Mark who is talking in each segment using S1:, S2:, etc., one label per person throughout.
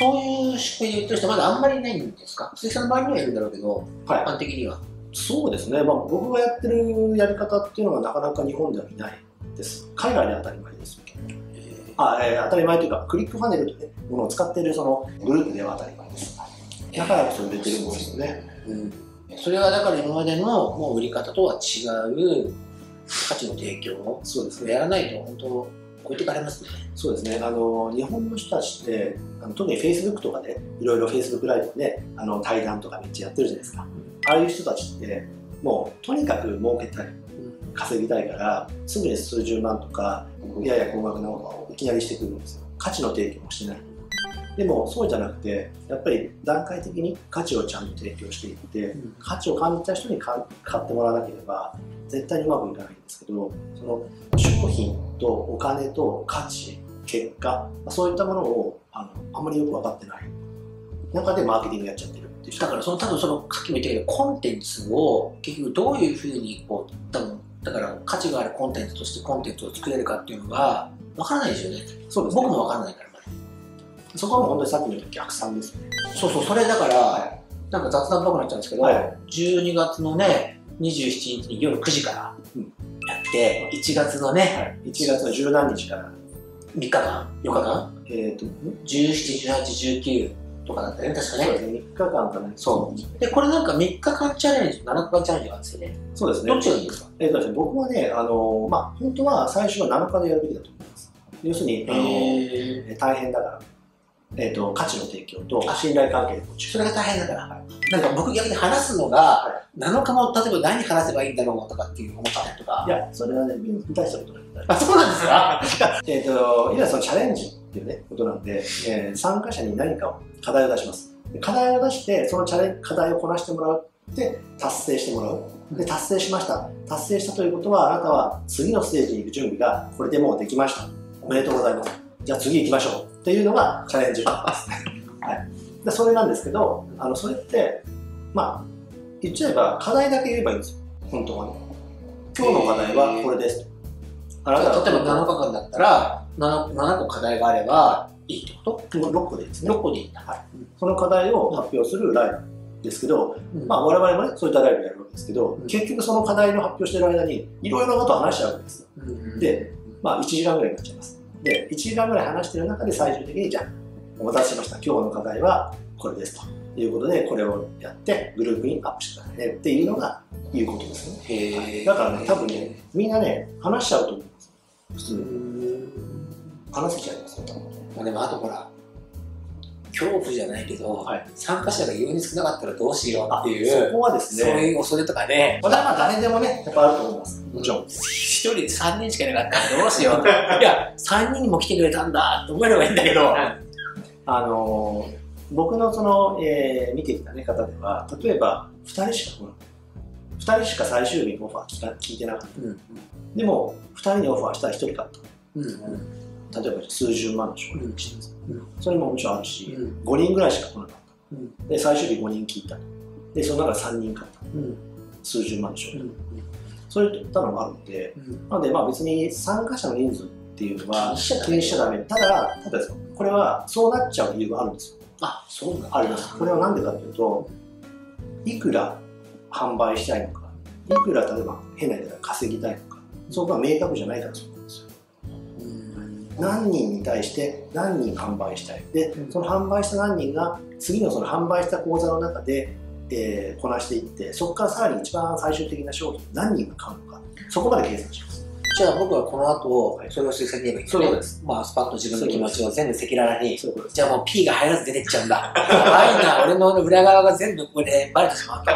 S1: そういう仕組みで言ってる人まだあんまりいないんですか？鈴木さんの周りにはいるんだろうけど、
S2: はい
S1: 一般的には。
S2: そうですね、まあ、僕がやってるやり方っていうのはなかなか日本ではいないです。海外では当たり前ですけど。あえー当たり前というか、クリックファネルというものを使っているそのグループでは当たり前です。だからこそ売れてるんですよね。
S1: うん、それはだから今までのもう売り方とは違う価値の提供を
S2: そうですね。
S1: やらないと本当置いてかれますね。
S2: そうですね。あの、日本の人たちって、あの特に Facebook とかで、いろいろ Facebook ライブで、あの、対談とかめっちゃやってるじゃないですか。ああいう人たちって、もう、とにかく儲けたい、稼ぎたいから、すぐに数十万とか、やや高額なものをいきなりしてくるんですよ。価値の提供もしてない。でも、そうじゃなくて、やっぱり段階的に価値をちゃんと提供していって、
S1: うん。
S2: 価値を感じた人に買買ってもらわなければ絶対にうまくいかないんですけどその商品とお金と価値結果そういったものをあのあんまりよく分かってない。中でマーケティングやっちゃってるっていう。人
S1: だからその多分そのさっきも言ったけどコンテンツを結局どういうふうにこう多分だから価値があるコンテンツとしてコンテンツを作れるかっていうのがわからないですよね。
S2: そうですね。
S1: 僕もわからないから
S2: そこはもう本当にさっきの言った逆算ですよね。
S1: そうそうそれだから、なんか雑談っぽくなっちゃうんですけど、
S2: はい。
S1: 12月のね27日に夜9時から
S2: うん
S1: やって、1月のね
S2: 1月の十何日から
S1: 3日間4日間？
S2: えっ、と
S1: 171819とかだったよね確かね。
S2: そうですね3日間かな。
S1: そう。でこれなんか3日間チャレンジ7日間チャレンジがあるんですよね。
S2: そうですね。
S1: どっちがいいんですか？
S2: えーとですね僕はねあのまあ本当は最初は7日でやるべきだと思います。要するにあの大変だから、えー、と価値の提供と信頼関係で構築
S1: それが大変だから、なんか僕逆に話すのが7日も例えば何話せばいいんだろうとかっていう思ったりとか
S2: いや、それはね、大したことない。
S1: あそうなんですか？
S2: えっ、と、いわゆるそのチャレンジっていうね、ことなんで、えー参加者に何かを、課題を出します。で課題を出して、そのチャレン課題をこなしてもらって、達成してもらう。で、達成しました。達成したということは、あなたは次のステージに行く準備が、これでもうできました。おめでとうございます。じゃあ次行きましょう。っていうのがチャレンジです。はい。で、それなんですけど、あの、それって、まあ、言っちゃえば、課題だけ言えばいいんですよ。本当はね。今日の課題はこれです。あなたは
S1: 例えば7日間だったら 7, 7個課題があればいいってこ
S2: 6個でいいです
S1: と
S2: ね。
S1: 6個でいいんだ、
S2: はいその課題を発表するライブですけど、
S1: うん
S2: まあ我々もね、そういったライブやるわけですけど、
S1: うん
S2: 結局その課題の発表してる間に、いろいろなことを話しちゃうわけですよ。
S1: うん
S2: で、まあ1時間ぐらいになっちゃいます。で、1時間ぐらい話してる中で最終的に、じゃあ、お待たせしました。今日の課題はこれですということで、これをやってグループにアップしてくださいねっていうのが言うことですね。
S1: へえ
S2: だからね、多分ね、みんなね、話しちゃうと思うんです。普通
S1: う
S2: に。
S1: ん
S2: 話せちゃいますよ、多分。
S1: まあでもあとほら恐怖じゃないけど、
S2: はい
S1: 参加者が4人少なかったらどうしようってい
S2: そうこはです
S1: そう
S2: ね、
S1: いう恐れとかね
S2: これはまあ誰でもね、やっぱあると思います。もちろん。
S1: 一人で3人しかいなかったらどうしよういや3人も来てくれたんだって思えればいいんだけど、
S2: あのー僕のその、えー見てきた、ね、方では、例えば2人しか来なかった。2人しか最終日にオファー聞か聞いてなかった。
S1: うん
S2: でも、2人にオファーしたら1人買っ
S1: うんうん
S2: た。例えば数十万の商品にしてます、
S1: うん
S2: それももちろんあるし、
S1: うん
S2: 5人ぐらいしか来なかった。
S1: うん
S2: で、最終日5人聞いた。で、その中で3人買った。
S1: うん
S2: 数十万の商品。
S1: うん
S2: そういったのもあるので、
S1: うん
S2: なのでまあ別に参加者の人数っていうのは
S1: 気
S2: 気にしちゃダメ。ただ、ただですよこれはそうなっちゃう理由があるんですよ。
S1: あそうなんだ
S2: あります。これは何でかというと、いくら販売したいのか、いくら例えば変な言い方で稼ぎたいのか、そこが明確じゃないからですよ。
S1: うん
S2: 何人に対して何人販売したい。で
S1: う、ん
S2: その販売した何人が次のその販売した講座の中で、えーこなしていって、そこからさらに一番最終的な商品何人が買うのか、そこまで計算します。
S1: じゃあ僕はこの後、
S2: はい
S1: それを推薦に言えばいいん
S2: そうです。
S1: まあ、スパッと自分の気持ちを全部赤裸々に。じゃあもう P が入らず出てっちゃうんだ。はいな、俺の裏側が全部これでバレてしまうと。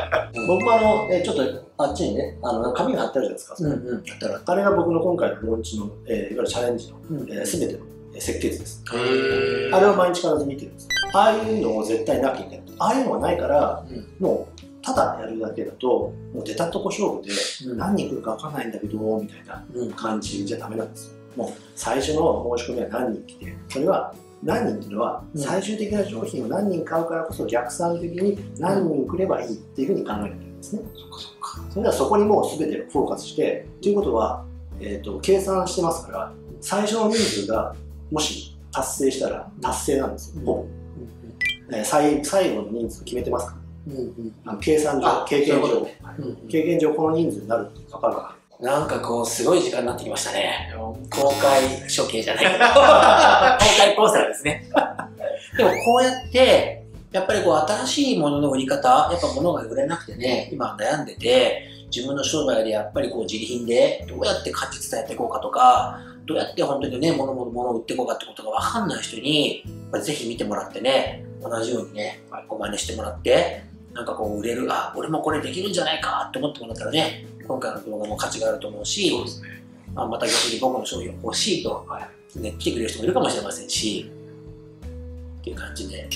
S2: 僕もあの、えーちょっとあっちにね、あの紙が貼ってあるじゃないですか。
S1: うんうん。だったら。
S2: あれが僕の今回のローンチの、えーいわゆるチャレンジの、
S1: うん
S2: えー、全てのえー設計図です。あれを毎日必ず見てるんです。ああいうのを絶対なきゃいけない。ああいうのがないから、
S1: うん
S2: もう、ただやるだけだと、もう出たとこ勝負で、
S1: うん
S2: 何人来るか分かんないんだけど、みたいな
S1: うん
S2: 感じじゃダメなんですよ。もう、最初の申し込みは何人来て、それは、何人っていうのは、
S1: うん
S2: 最終的な商品を何人買うからこそ逆算的に何人来ればいいっていうふうに考えなきゃいけないんですね。
S1: そっかそっか。
S2: それではそこにもう全てフォーカスして、ということは、えー、と計算してますから、最初の人数がもし達成したら達成なんですよ、ほぼ。えー最最後の人数決めてますか
S1: うんうん
S2: あの計算上
S1: あ
S2: 経験上、
S1: ねうん
S2: 経験上この人数になるって分かるか
S1: なんかこう、すごい時間になってきましたね。公開処刑じゃないけど。公開コースターですね。でもこうやって、やっぱりこう新しいものの売り方、やっぱ物が売れなくてね、今悩んでて、自分の商売でやっぱりこう自利品でどうやって価値伝えていこうかとか、どうやって本当にね、物物物を売っていこうかってことがわかんない人に、ぜひ見てもらってね、同じようにね、こう真似してもらって、なんかこう売れる、あ、俺もこれできるんじゃないかって思ってもらったらね、今回の動画も価値があると思うし、
S3: そうですね。
S1: まあ、また逆に僕の商品を欲しいと、ね、来てくれる人もいるかもしれませんし、っていう感じで、